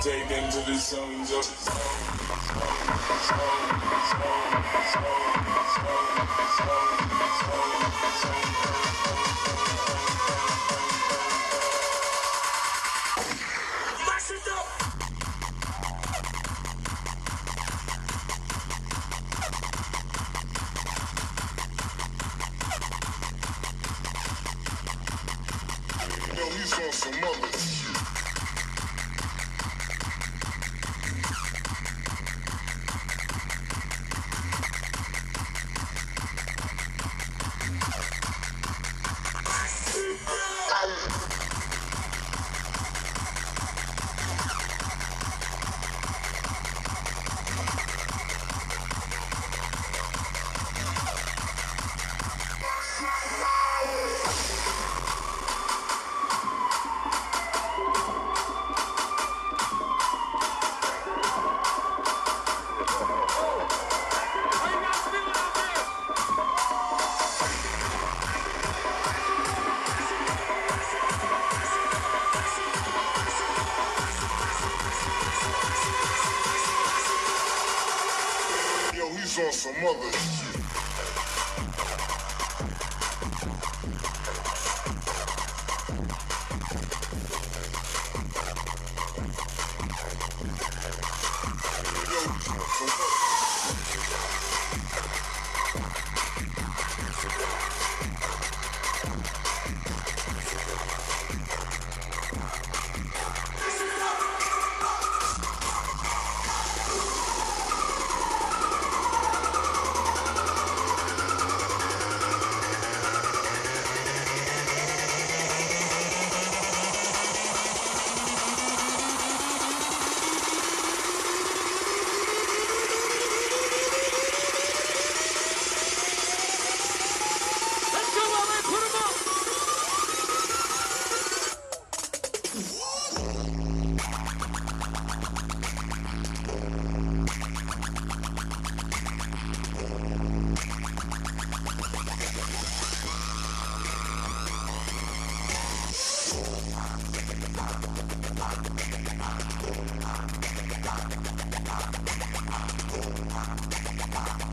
Take them to the zones of it up! He's on some other she's on some other shit. Bye.